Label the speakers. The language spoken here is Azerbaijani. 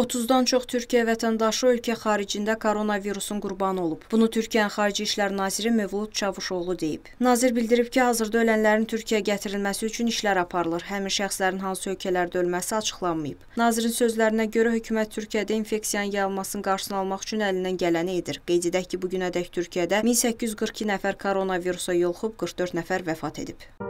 Speaker 1: 30-dan çox Türkiyə vətəndaşı ölkə xaricində koronavirusun qurbanı olub. Bunu Türkiyənin Xarici İşlər naziri Mövlud Çavuşoğlu deyib. Nazir bildirib ki, hazırda ölənlərin Türkiyəyə gətirilməsi üçün işlər aparılır. Həmin şəxslərin hansı ölkələrdə ölməsi açıqlanmayıb. Nazirin sözlərinə görə hökumət Türkiyədə infeksiyanın yayılmasının qarşısını almaq üçün əlindən gələni edir. Qeyd edək ki, bu günədək Türkiyədə 1842 nəfər koronavirusa yoluxub, 44 nəfər vəfat edib.